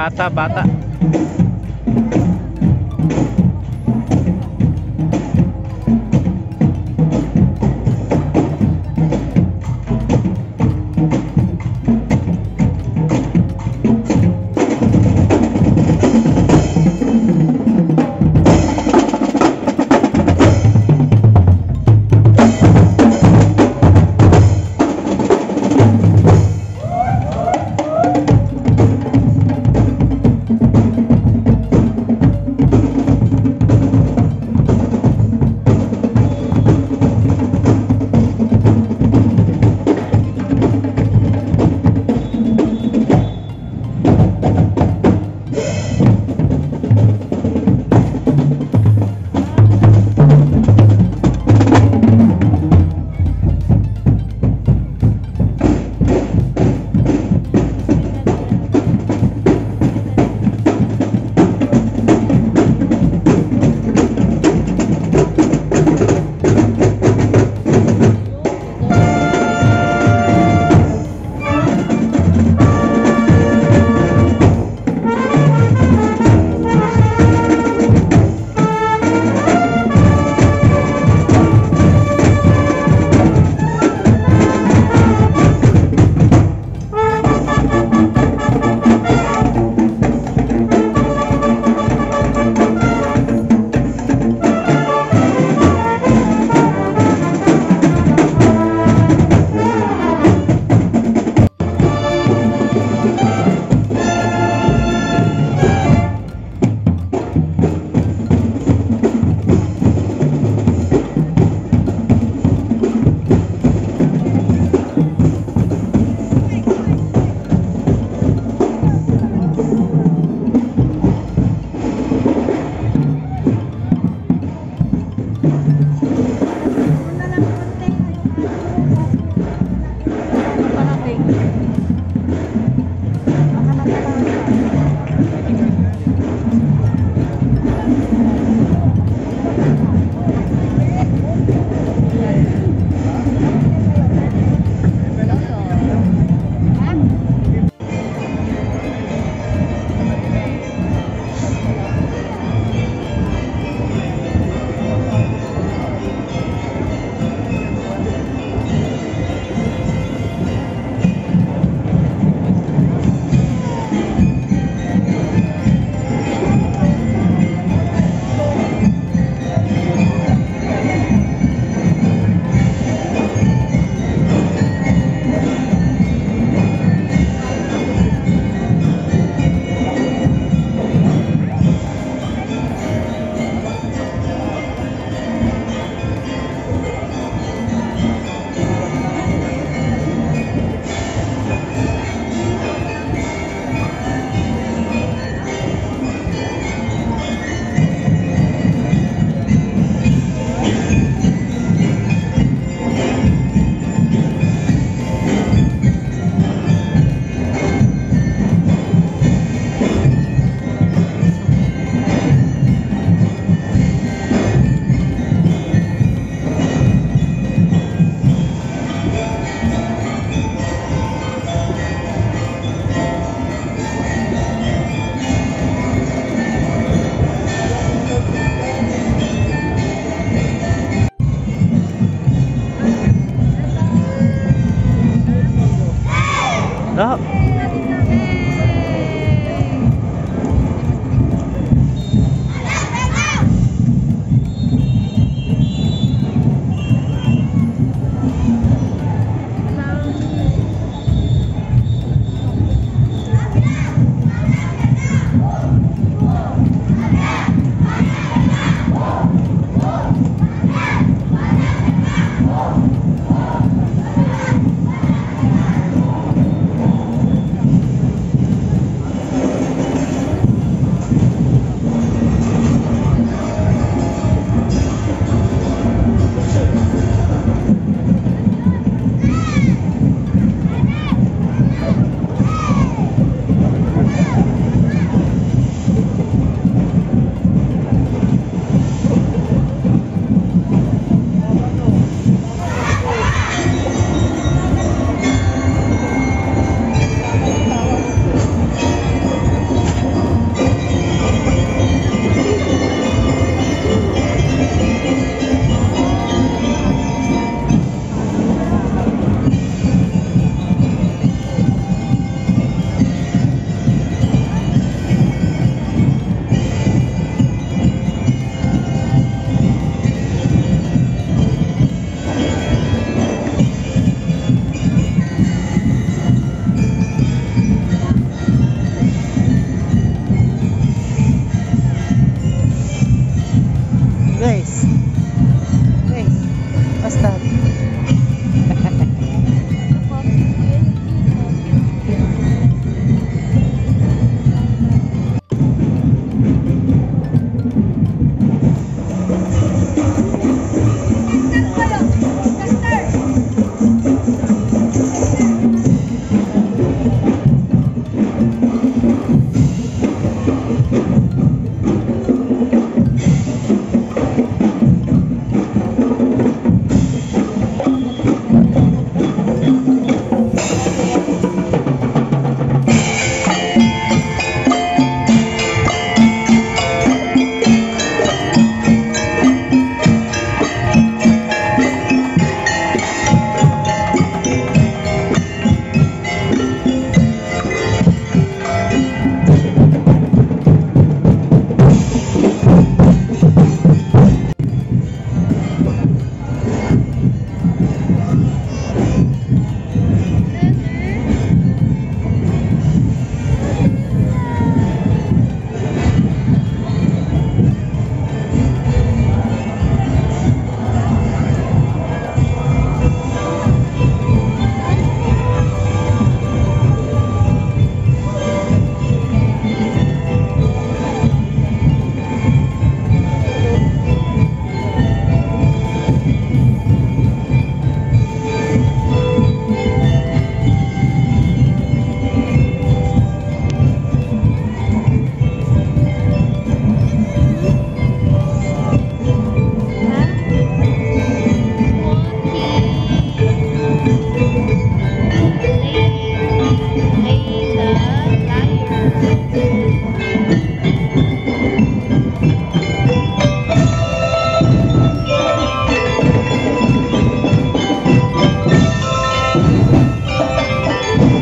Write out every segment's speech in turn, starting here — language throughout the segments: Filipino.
bata, bata.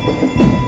you.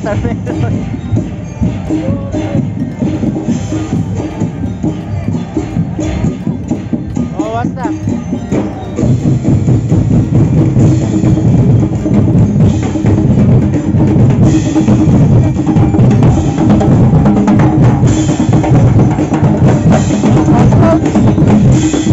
hasta el frente. Oh, basta. Thank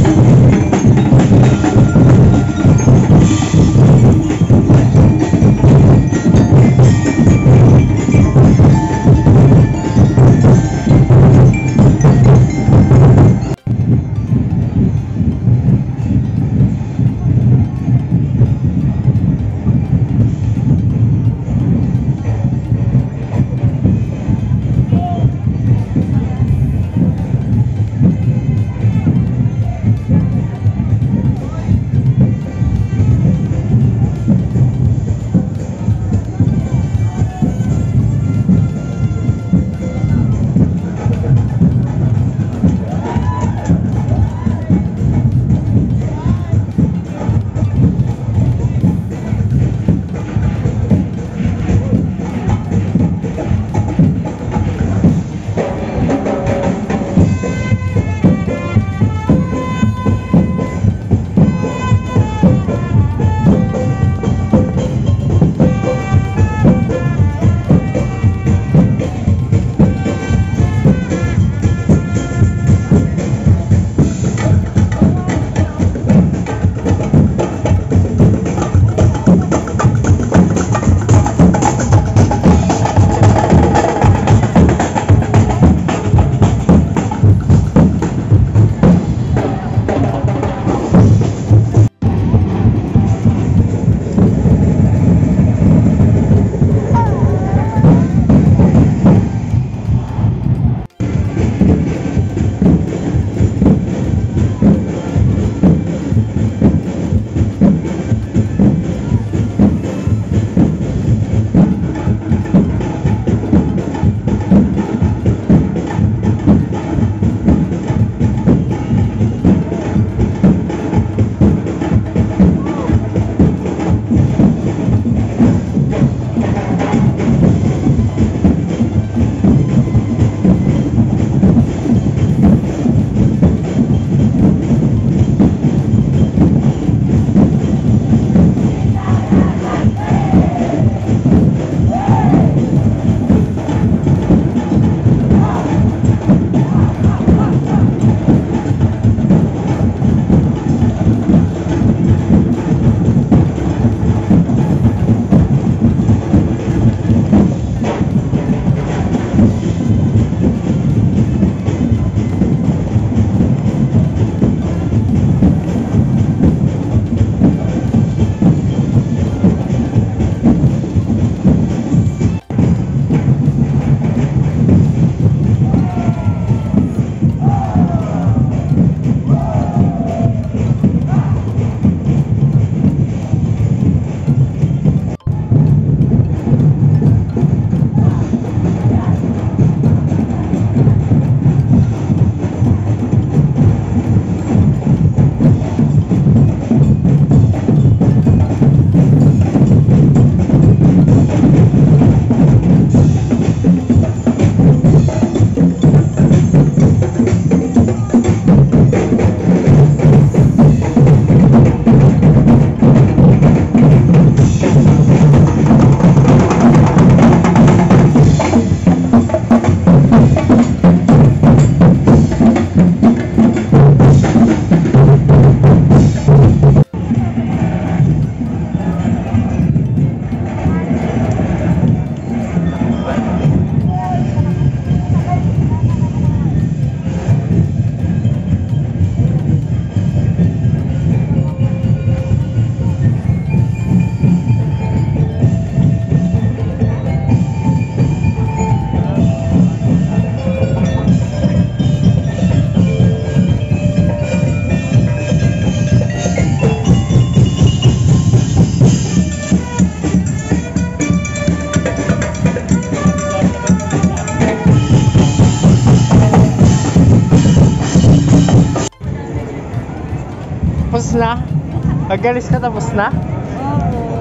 Magalis ka tapos na? Oo.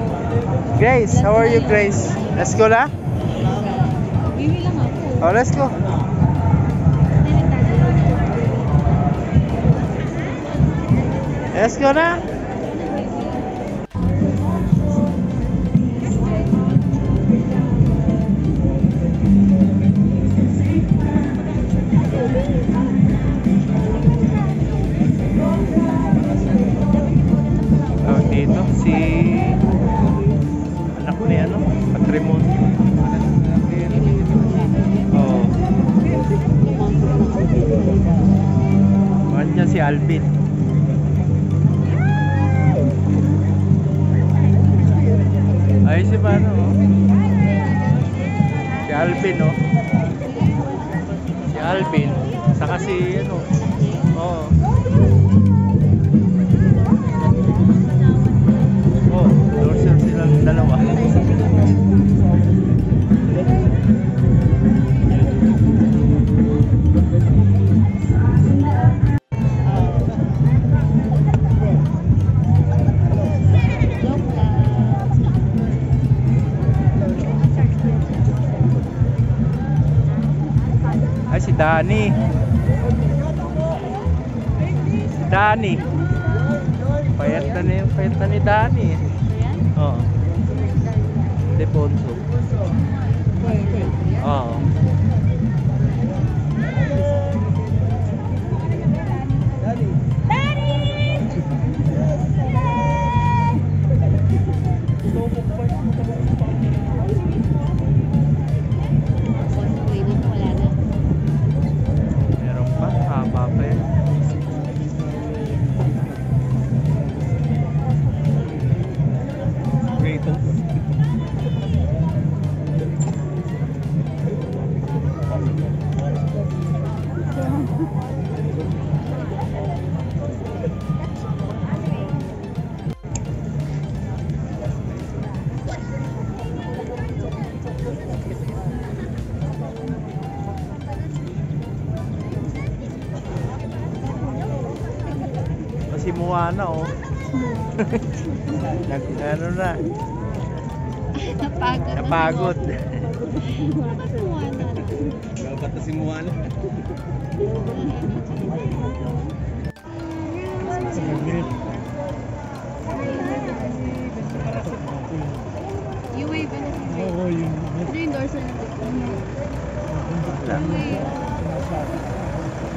Grace, how are you Grace? Let's go na? Biwi lang ako. Oh, let's go. Let's go na. Alvin. Danny. Payat na ni, payat na ni Danny. Oo. Deponso. Oo. Moana, oh. Nag, ano na, Napagod. na napagod. Nakatuwa na. Si Moana. You wave and Oo, yun. Ito yung dorsal dito. Wala. Wave.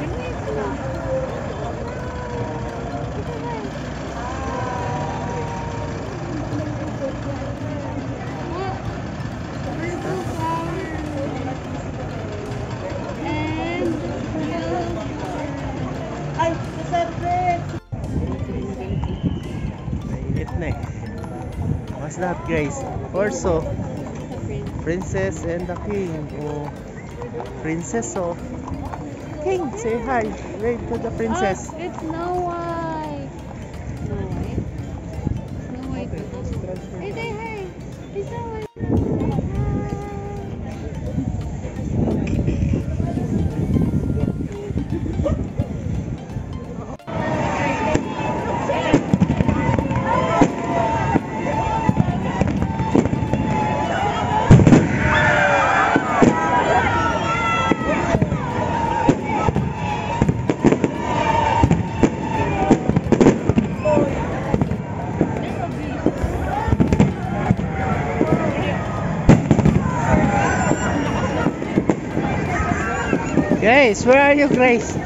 Ay, Grace? Also, Princess and the King. Oh, Princess of King. Say hi. Wave to the princess. Oh, it's Snow Grace, where are you, Grace?